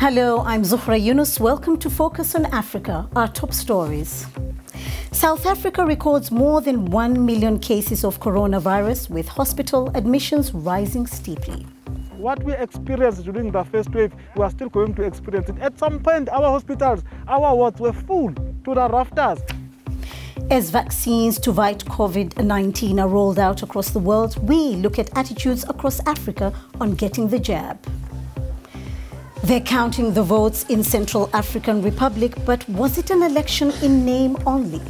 Hello, I'm Zuhura Yunus. Welcome to Focus on Africa, our top stories. South Africa records more than 1 million cases of coronavirus, with hospital admissions rising steeply. What we experienced during the first wave, we are still going to experience it. At some point, our hospitals, our wards were full to the rafters. As vaccines to fight COVID 19 are rolled out across the world, we look at attitudes across Africa on getting the jab. They're counting the votes in Central African Republic, but was it an election in name only?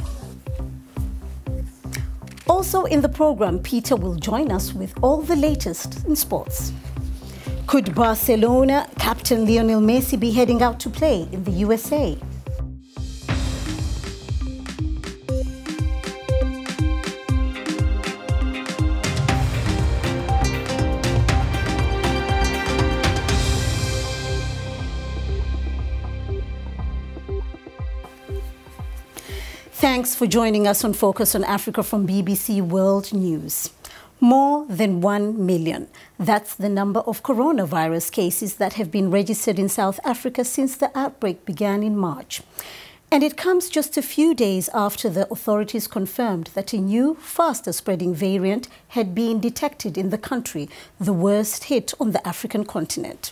Also in the program, Peter will join us with all the latest in sports. Could Barcelona captain Lionel Messi be heading out to play in the USA? Thanks for joining us on Focus on Africa from BBC World News. More than 1 million. That's the number of coronavirus cases that have been registered in South Africa since the outbreak began in March. And it comes just a few days after the authorities confirmed that a new, faster spreading variant had been detected in the country, the worst hit on the African continent.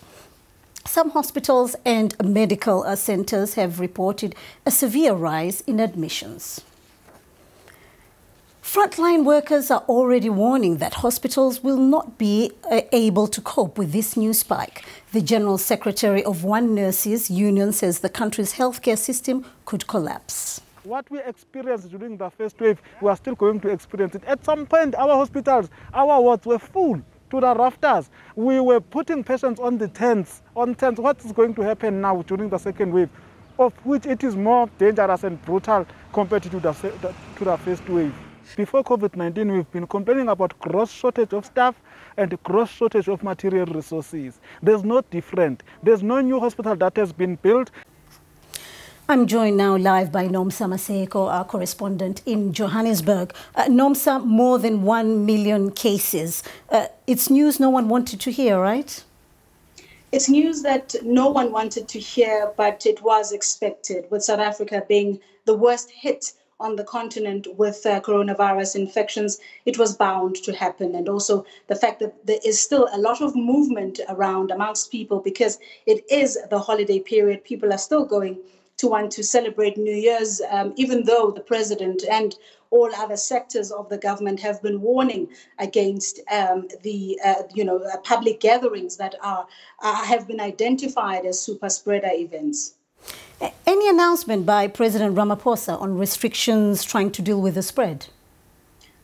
Some hospitals and medical uh, centers have reported a severe rise in admissions. Frontline workers are already warning that hospitals will not be uh, able to cope with this new spike. The General Secretary of One Nurses Union says the country's healthcare system could collapse. What we experienced during the first wave, we are still going to experience it. At some point, our hospitals, our wards were full to the rafters. We were putting patients on the tents, on tents. What is going to happen now during the second wave, of which it is more dangerous and brutal compared to the, to the first wave. Before COVID-19, we've been complaining about gross shortage of staff and gross shortage of material resources. There's no different. There's no new hospital that has been built. I'm joined now live by Nomsa Maseko, our correspondent in Johannesburg. Uh, Nomsa, more than 1 million cases. Uh, it's news no one wanted to hear, right? It's news that no one wanted to hear, but it was expected, with South Africa being the worst hit on the continent with uh, coronavirus infections, it was bound to happen. And also the fact that there is still a lot of movement around amongst people because it is the holiday period. People are still going to want to celebrate New Year's, um, even though the president and all other sectors of the government have been warning against um, the uh, you know uh, public gatherings that are uh, have been identified as super spreader events. Any announcement by President Ramaphosa on restrictions trying to deal with the spread?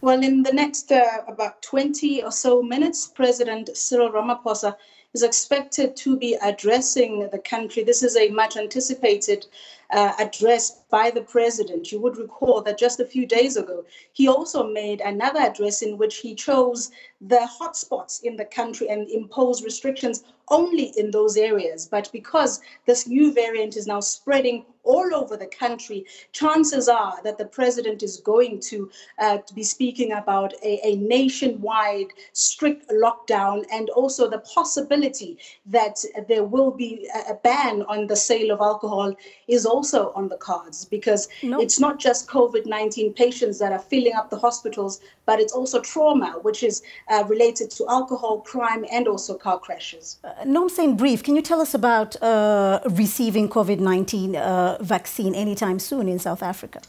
Well, in the next uh, about 20 or so minutes, President Cyril Ramaphosa is expected to be addressing the country. This is a much anticipated uh, address by the president. You would recall that just a few days ago, he also made another address in which he chose the hotspots in the country and imposed restrictions only in those areas. But because this new variant is now spreading all over the country, chances are that the president is going to, uh, be speaking about a, a, nationwide strict lockdown and also the possibility that there will be a ban on the sale of alcohol is also on the cards because it's not just COVID 19 patients that are filling up the hospitals, but it's also trauma, which is uh, related to alcohol, crime, and also car crashes. Uh, in brief, can you tell us about uh, receiving COVID 19 uh, vaccine anytime soon in South Africa?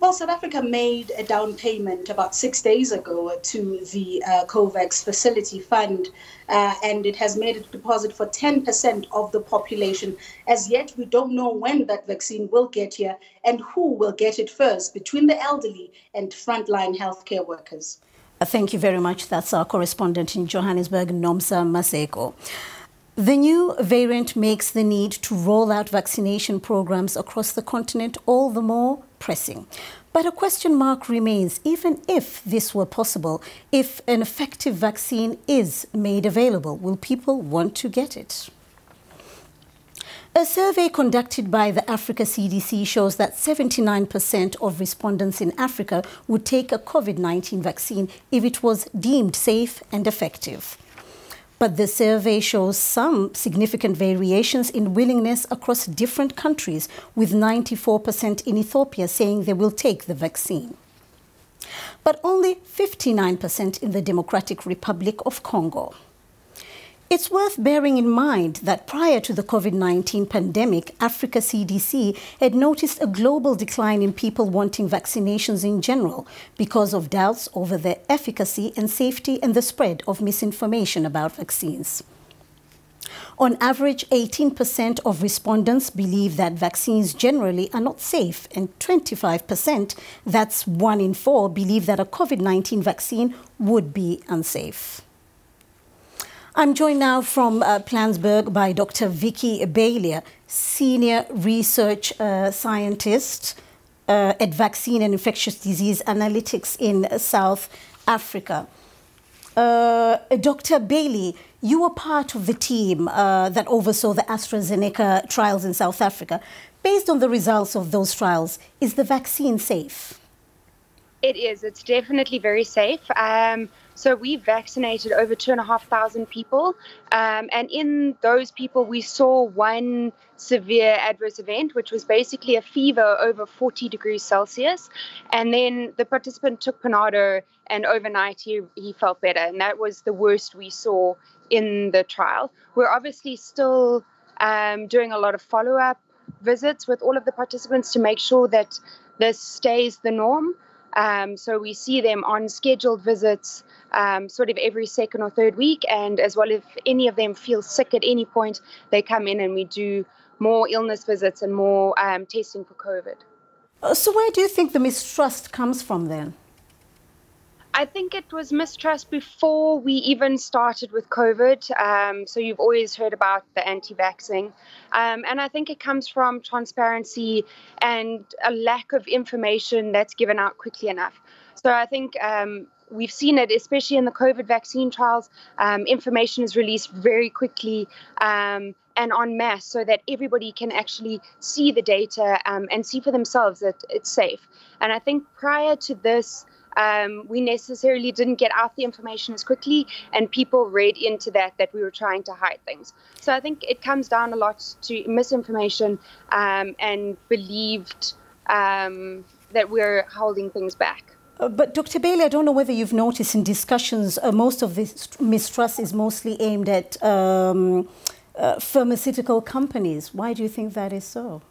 Well, South Africa made a down payment about six days ago to the uh, COVAX Facility Fund, uh, and it has made a deposit for 10% of the population. As yet, we don't know when that vaccine will get here and who will get it first between the elderly and frontline healthcare workers. Thank you very much. That's our correspondent in Johannesburg, Nomsa Maseko. The new variant makes the need to roll out vaccination programs across the continent all the more pressing. But a question mark remains, even if this were possible, if an effective vaccine is made available, will people want to get it? A survey conducted by the Africa CDC shows that 79% of respondents in Africa would take a COVID-19 vaccine if it was deemed safe and effective. But the survey shows some significant variations in willingness across different countries, with 94% in Ethiopia saying they will take the vaccine. But only 59% in the Democratic Republic of Congo. It's worth bearing in mind that prior to the COVID 19 pandemic, Africa CDC had noticed a global decline in people wanting vaccinations in general because of doubts over their efficacy and safety and the spread of misinformation about vaccines. On average, 18% of respondents believe that vaccines generally are not safe, and 25%, that's one in four, believe that a COVID 19 vaccine would be unsafe. I'm joined now from uh, Plansburg by Dr. Vicky Baillie, Senior Research uh, Scientist uh, at Vaccine and Infectious Disease Analytics in South Africa. Uh, Dr. Baillie, you were part of the team uh, that oversaw the AstraZeneca trials in South Africa. Based on the results of those trials, is the vaccine safe? It is. It's definitely very safe. Um, so we vaccinated over two and a half thousand people, um, and in those people we saw one severe adverse event, which was basically a fever over 40 degrees Celsius, and then the participant took Panado, and overnight he he felt better, and that was the worst we saw in the trial. We're obviously still um, doing a lot of follow up visits with all of the participants to make sure that this stays the norm. Um, so we see them on scheduled visits um, sort of every second or third week. And as well, if any of them feel sick at any point, they come in and we do more illness visits and more um, testing for COVID. Uh, so, where do you think the mistrust comes from then? I think it was mistrust before we even started with COVID. Um, so you've always heard about the anti vaxxing. Um, and I think it comes from transparency and a lack of information that's given out quickly enough. So I think um, we've seen it, especially in the COVID vaccine trials. Um, information is released very quickly um, and en masse so that everybody can actually see the data um, and see for themselves that it's safe. And I think prior to this, um, we necessarily didn't get out the information as quickly, and people read into that that we were trying to hide things. So I think it comes down a lot to misinformation um, and believed um, that we're holding things back. Uh, but Dr. Baillie, I don't know whether you've noticed in discussions, uh, most of this mistrust is mostly aimed at um, uh, pharmaceutical companies. Why do you think that is so?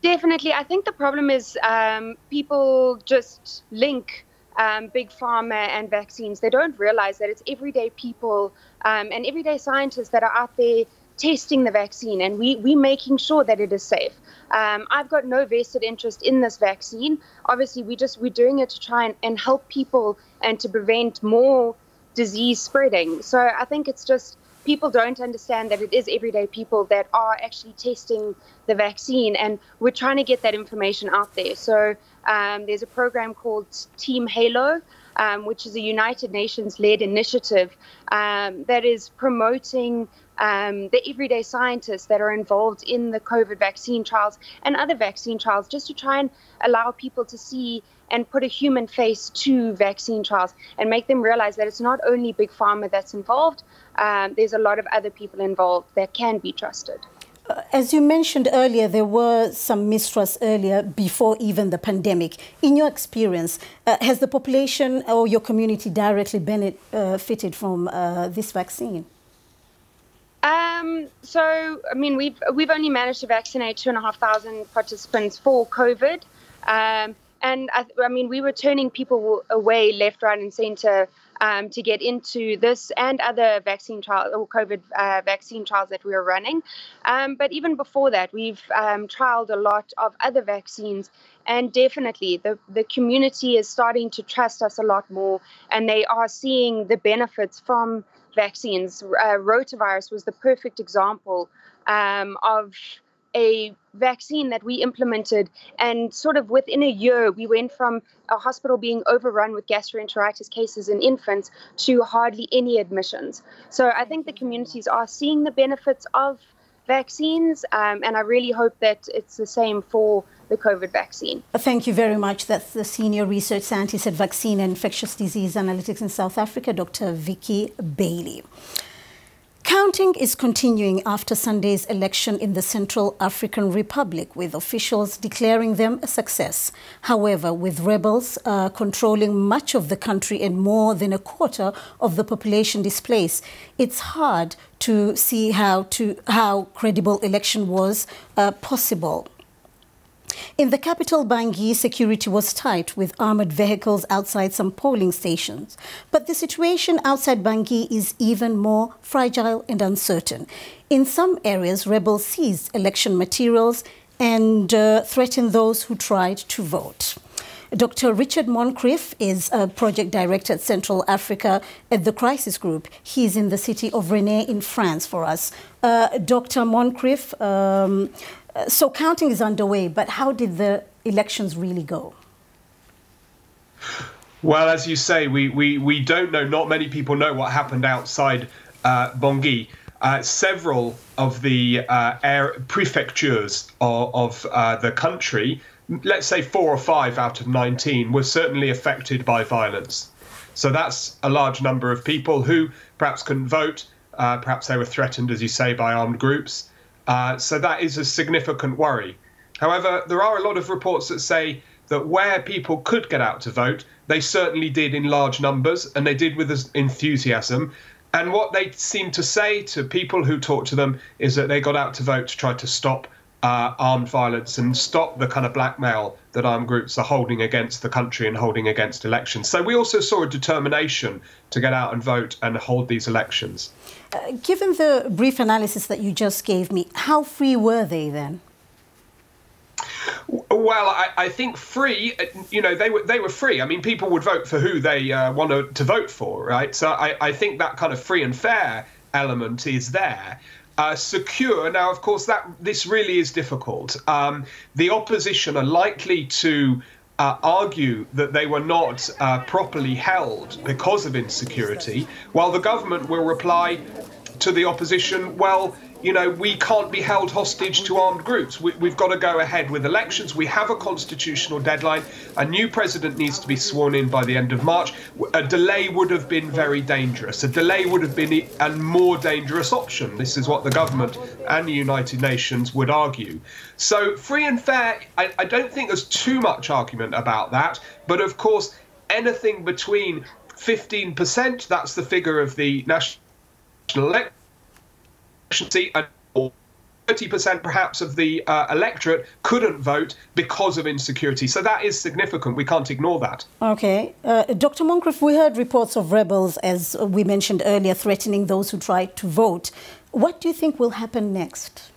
Definitely. I think the problem is um, people just link um, big pharma and vaccines. They don't realize that it's everyday people um, and everyday scientists that are out there testing the vaccine and we, we making sure that it is safe. Um, I've got no vested interest in this vaccine. Obviously, we just we're doing it to try and, and help people and to prevent more disease spreading. So I think it's just people don't understand that it is everyday people that are actually testing the vaccine, and we're trying to get that information out there. So um, there's a program called Team Halo. Um, which is a United Nations led initiative um, that is promoting um, the everyday scientists that are involved in the COVID vaccine trials and other vaccine trials, just to try and allow people to see and put a human face to vaccine trials and make them realize that it's not only big pharma that's involved, um, there's a lot of other people involved that can be trusted. Uh, as you mentioned earlier, there were some mistrust earlier before even the pandemic. In your experience, uh, has the population or your community directly benefited uh, from uh, this vaccine? Um, so, I mean, we've we've only managed to vaccinate two and a half thousand participants for COVID, um, and I, I, mean, we were turning people away left, right, and centre um, to get into this and other vaccine trials or COVID uh, vaccine trials that we were running. Um, but even before that, we've um, trialed a lot of other vaccines, and definitely the the community is starting to trust us a lot more, and they are seeing the benefits from vaccines. Uh, rotavirus was the perfect example um, of a vaccine that we implemented and sort of within a year we went from a hospital being overrun with gastroenteritis cases in infants to hardly any admissions so i think the communities are seeing the benefits of vaccines um, and i really hope that it's the same for the COVID vaccine. Thank you very much. That's the Senior Research Scientist at Vaccine and Infectious Disease Analytics in South Africa, Dr. Vicky Baillie. Counting is continuing after Sunday's election in the Central African Republic, with officials declaring them a success. However, with rebels uh, controlling much of the country and more than a quarter of the population displaced, it's hard to see how, to, how credible election was uh, possible. In the capital, Bangui, security was tight with armored vehicles outside some polling stations. But the situation outside Bangui is even more fragile and uncertain. In some areas, rebels seized election materials and uh, threatened those who tried to vote. Dr. Richard Moncrieff is a project director at Central Africa at the Crisis Group. He's in the city of Rennes in France for us. Uh, Dr. Moncrieff, um, so counting is underway, but how did the elections really go? Well, as you say, we, we, we don't know, not many people know what happened outside uh. Uh, several of the uh, prefectures of, of uh, the country, let's say four or five out of 19, were certainly affected by violence. So that's a large number of people who perhaps couldn't vote, uh, perhaps they were threatened, as you say, by armed groups. Uh, so that is a significant worry. However, there are a lot of reports that say that where people could get out to vote, they certainly did in large numbers and they did with enthusiasm. And what they seem to say to people who talk to them is that they got out to vote to try to stop uh, armed violence and stop the kind of blackmail that armed groups are holding against the country and holding against elections. So we also saw a determination to get out and vote and hold these elections. Uh, given the brief analysis that you just gave me, how free were they then? Well, I, I, think free. Uh, you know, they were they were free. I mean, people would vote for who they uh, wanted to vote for, right? So I, I think that kind of free and fair element is there uh, secure. Now, of course, that this really is difficult. Um, the opposition are likely to uh, argue that they were not uh, properly held because of insecurity, while the government will reply to the opposition, well, you know, we can't be held hostage to armed groups. We, have got to go ahead with elections. We have a constitutional deadline. A new president needs to be sworn in by the end of March. A delay would have been very dangerous. A delay would have been a more dangerous option. This is what the government and the United Nations would argue. So, free and fair, I, I don't think there's too much argument about that. But of course, anything between 15%, that's the figure of the National Election seat and 30% perhaps of the uh, electorate couldn't vote because of insecurity. So that is significant. We can't ignore that. Okay. Uh, Dr. Moncrieff, we heard reports of rebels, as we mentioned earlier, threatening those who tried to vote. What do you think will happen next?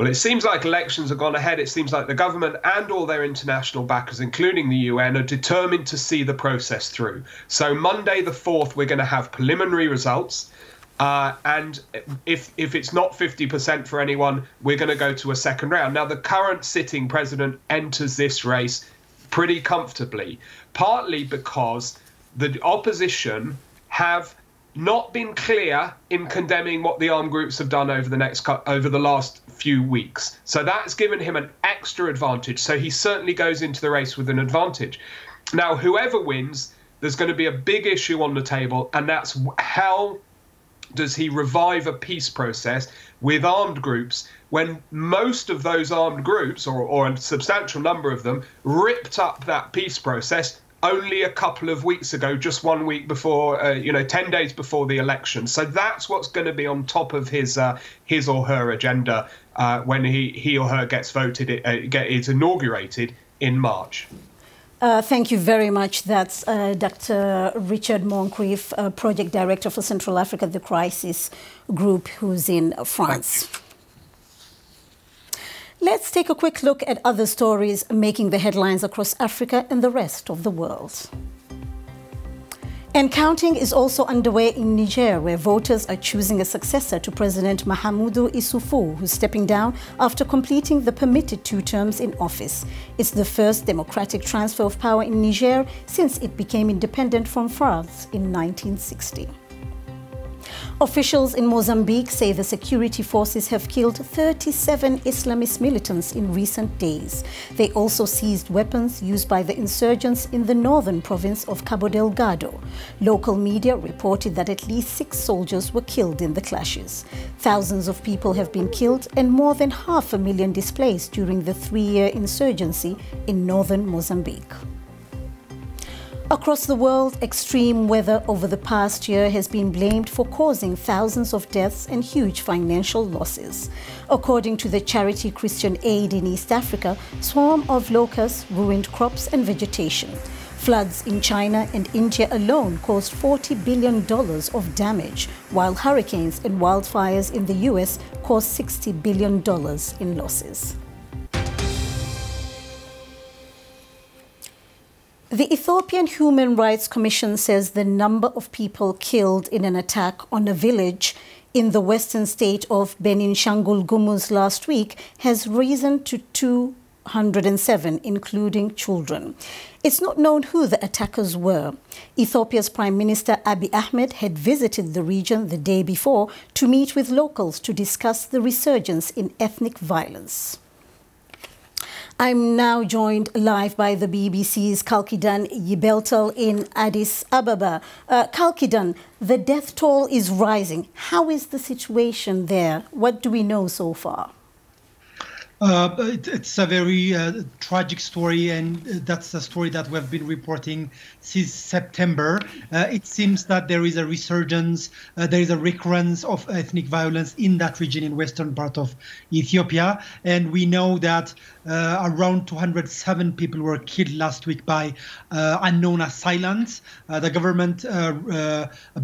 Well, it seems like elections have gone ahead. It seems like the government and all their international backers, including the UN, are determined to see the process through. So, Monday the 4th, we're going to have preliminary results. Uh, and if if it's not 50% for anyone, we're going to go to a second round. Now, the current sitting president enters this race pretty comfortably, partly because the opposition have not been clear in condemning what the armed groups have done over the next over the last few weeks. So that's given him an extra advantage. So he certainly goes into the race with an advantage. Now, whoever wins, there's going to be a big issue on the table, and that's how does he revive a peace process with armed groups when most of those armed groups, or, or a substantial number of them, ripped up that peace process only a couple of weeks ago, just one week before, uh, you know, ten days before the election. So that's what's going to be on top of his uh, his or her agenda uh, when he he or her gets voted, uh, get is inaugurated in March. Uh, thank you very much. That's uh, Dr. Richard Moncrieff, uh, Project Director for Central Africa, the Crisis Group, who's in France. Let's take a quick look at other stories making the headlines across Africa and the rest of the world. And counting is also underway in Niger, where voters are choosing a successor to President Mahamadou Issoufou, who's stepping down after completing the permitted two terms in office. It's the first democratic transfer of power in Niger since it became independent from France in 1960. Officials in Mozambique say the security forces have killed 37 Islamist militants in recent days. They also seized weapons used by the insurgents in the northern province of Cabo Delgado. Local media reported that at least six soldiers were killed in the clashes. Thousands of people have been killed and more than half a million displaced during the three-year insurgency in northern Mozambique. Across the world, extreme weather over the past year has been blamed for causing thousands of deaths and huge financial losses. According to the charity Christian Aid in East Africa, swarm of locusts ruined crops and vegetation. Floods in China and India alone caused $40 billion of damage, while hurricanes and wildfires in the US caused $60 billion in losses. The Ethiopian Human Rights Commission says the number of people killed in an attack on a village in the western state of Benishangul Gumuz last week has risen to 207, including children. It's not known who the attackers were. Ethiopia's Prime Minister Abiy Ahmed had visited the region the day before to meet with locals to discuss the resurgence in ethnic violence. I'm now joined live by the BBC's Kalkidan Yibeltal in Addis Ababa. Uh, Kalkidan, the death toll is rising. How is the situation there? What do we know so far? Uh, it, it's a very uh, tragic story, and that's a story that we have been reporting since September. Uh, it seems that there is a resurgence, uh, there is a recurrence of ethnic violence in that region in western part of Ethiopia, and we know that uh, around 207 people were killed last week by uh, unknown assailants. the government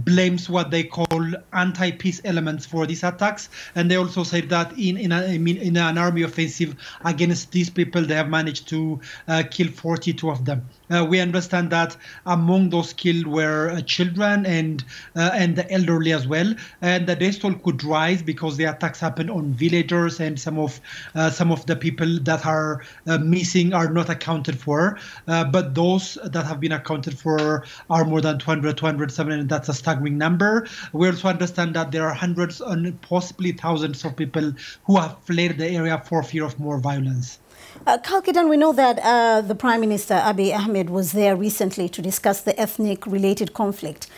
blames what they call anti-peace elements for these attacks, and they also said that in in, a, in an army offensive against these people. They have managed to uh, kill 42 of them. Uh, we understand that among those killed were uh, children and uh, and the elderly as well. And the death toll could rise because the attacks happened on villagers and some of uh, some of the people that are uh, missing are not accounted for. but those that have been accounted for are more than 200, 207, and that's a staggering number. We also understand that there are hundreds and possibly thousands of people who have fled the area for fear of more violence. Uh, Kalkidan, we know that uh, the Prime Minister Abiy Ahmed was there recently to discuss the ethnic related conflict.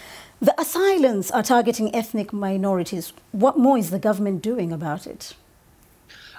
The assailants are targeting ethnic minorities. What more is the government doing about it?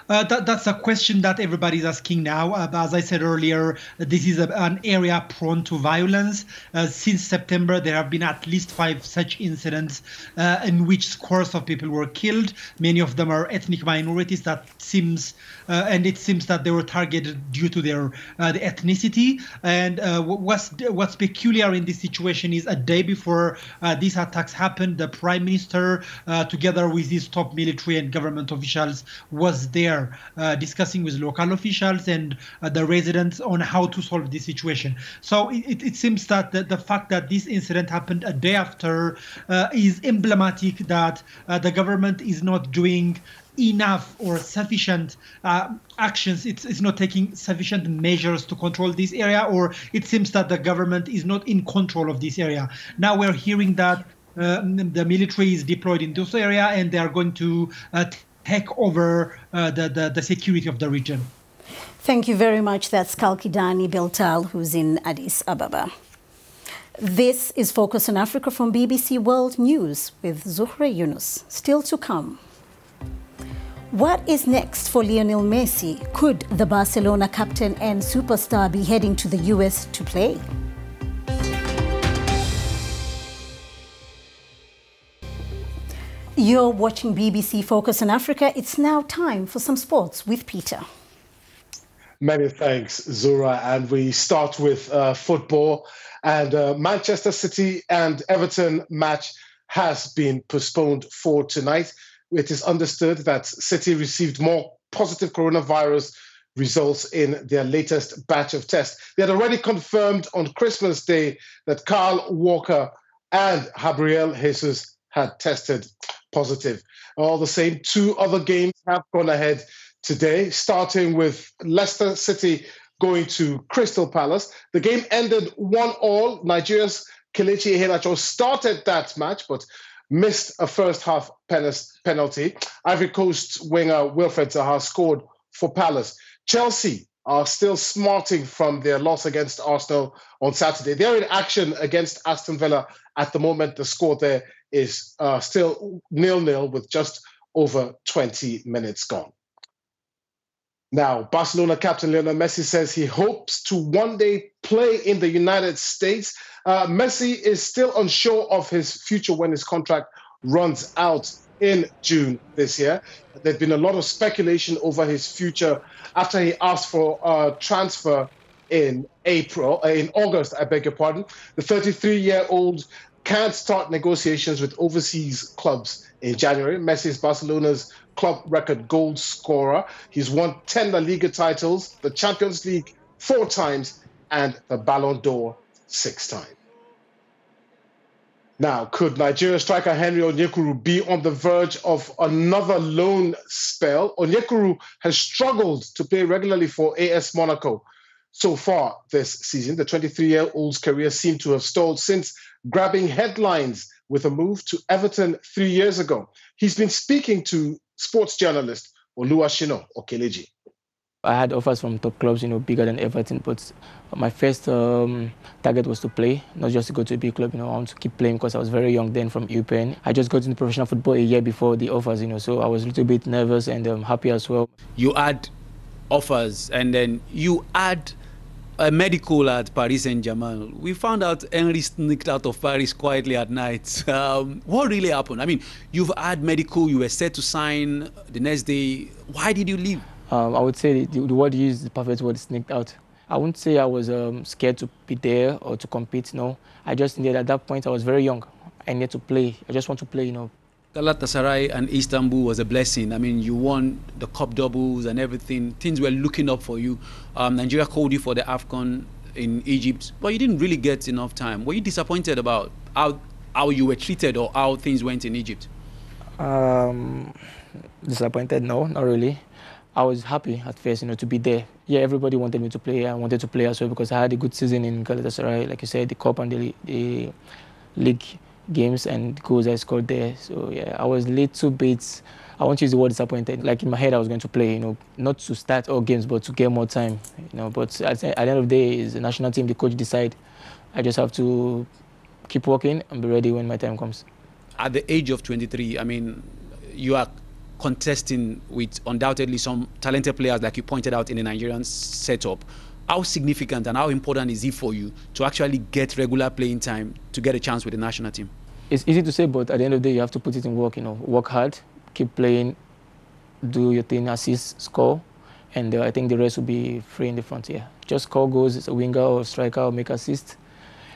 Uh, that, that's a question that everybody's asking now. Uh, as I said earlier, this is a, an area prone to violence. Uh, since September, there have been at least five such incidents uh, in which scores of people were killed. Many of them are ethnic minorities. That seems, uh, and it seems that they were targeted due to their the ethnicity. And what's what's peculiar in this situation is a day before these attacks happened, the prime minister, together with his top military and government officials, was there there uh, discussing with local officials and uh, the residents on how to solve this situation. So it, it seems that the, the, fact that this incident happened a day after uh, is emblematic that the government is not doing enough or sufficient uh, actions. It's, it's not taking sufficient measures to control this area, or it seems that the government is not in control of this area. Now we're hearing that uh, the military is deployed in this area and they are going to uh, take over uh, the, the, the security of the region. Thank you very much. That's Kalkidan Yibeltal, who's in Addis Ababa. This is Focus on Africa from BBC World News with Zuhura Yunus. Still to come. What is next for Lionel Messi? Could the Barcelona captain and superstar be heading to the US to play? You're watching BBC Focus on Africa. It's now time for some sports with Peter. Many thanks, Zura. And we start with uh, football. And uh, Manchester City and Everton match has been postponed for tonight. It is understood that City received more positive coronavirus results in their latest batch of tests. They had already confirmed on Christmas Day that Kyle Walker and Gabriel Jesus had tested positive. All the same, two other games have gone ahead today, starting with Leicester City going to Crystal Palace. The game ended one all. Nigeria's Kelechi Iheanacho started that match, but missed a first half penalty. Ivory Coast winger Wilfried Zaha scored for Palace. Chelsea are still smarting from their loss against Arsenal on Saturday. They're in action against Aston Villa at the moment. The score there is uh, still nil nil with just over 20 minutes gone. Now, Barcelona captain Lionel Messi says he hopes to one day play in the United States. Uh, Messi is still unsure of his future when his contract runs out in June this year. There's been a lot of speculation over his future after he asked for a transfer in April, uh, in August, I beg your pardon. The 33 year old can't start negotiations with overseas clubs in January. Messi is Barcelona's club record goal scorer. He's won 10 La Liga titles, the Champions League four times, and the Ballon d'Or six times. Now, could Nigeria striker Henry Onyekuru be on the verge of another loan spell? Onyekuru has struggled to play regularly for AS Monaco so far this season. The 23 year old's career seemed to have stalled since grabbing headlines with a move to Everton three years ago. He's been speaking to sports journalist Oluwashina Okeleji. I had offers from top clubs, you know, bigger than Everton, but my first um, target was to play, not just to go to a big club. You know, I want to keep playing because I was very young then from Eupen. I just got into professional football a year before the offers, you know, so I was a little bit nervous and um, happy as well. You had offers, and then you had a medical at Paris Saint Germain. We found out Henry sneaked out of Paris quietly at night. Um, what really happened? I mean, you've had medical, you were set to sign the next day. Why did you leave? Um, I would say the, the word used, the perfect word, sneaked out. I wouldn't say I was um, scared to be there or to compete. No, I just needed at that point I was very young. I needed to play. I just want to play. You know, Galatasaray and Istanbul was a blessing. I mean, you won the cup doubles and everything. Things were looking up for you. Um, Nigeria called you for the AFCON in Egypt, but you didn't really get enough time. Were you disappointed about how how you were treated or how things went in Egypt? Um, disappointed? No, not really. I was happy at first, you know, to be there. Yeah, everybody wanted me to play. I wanted to play as well because I had a good season in Galatasaray, like you said, the cup and the, the league games and goals I scored there. So yeah, I was little bit. I won't use the word disappointed. Like in my head, I was going to play, you know, not to start all games, but to get more time, you know. But at, at the end of the day, is the national team, the coach decide. I just have to keep working and be ready when my time comes. At the age of 23, I mean, you are contesting with undoubtedly some talented players, like you pointed out in the Nigerian setup how significant and how important is it for you to actually get regular playing time to get a chance with the national team? It's easy to say, but at the end of the day, you have to put it in work. You know, work hard, keep playing, do your thing, assist, score, and uh, I think the rest will be free in the front here. Just score goals as a winger or striker or make assist,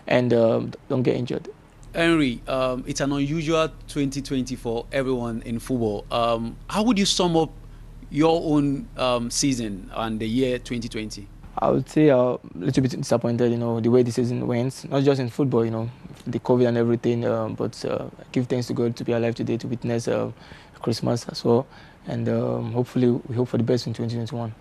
and um, don't get injured. Henry, um, it's an unusual 2020 for everyone in football. Um, how would you sum up your own um, season and the year 2020? I would say uh, a little bit disappointed, you know, the way the season went. Not just in football, you know, the COVID and everything, um, but uh, give thanks to God to be alive today to witness uh, Christmas as well. And um, hopefully, we hope for the best in 2021.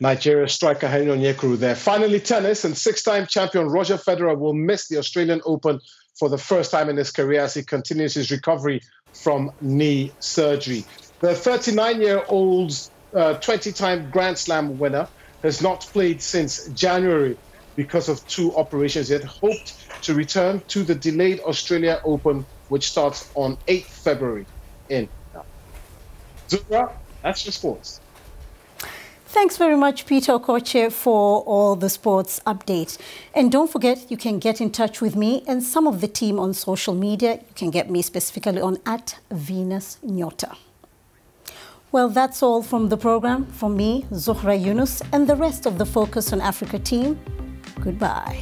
Nigeria striker Henry Onyekuru there. Finally, tennis and six-time champion Roger Federer will miss the Australian Open for the first time in his career as he continues his recovery from knee surgery. The 39-year-old 20-time Grand Slam winner has not played since January because of two operations. He had hoped to return to the delayed Australia Open, which starts on 8th February in Zura, that's your sports. Thanks very much, Peter Okwoche, for all the sports updates. And don't forget, you can get in touch with me and some of the team on social media. You can get me specifically on at Venus Nyota. Well, that's all from the program. From me, Zuhura Yunus, and the rest of the Focus on Africa team. Goodbye.